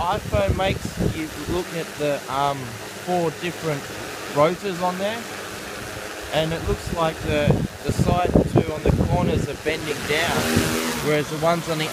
iPhone makes you looking at the um, four different rotors on there, and it looks like the the side two on the corners are bending down, whereas the ones on the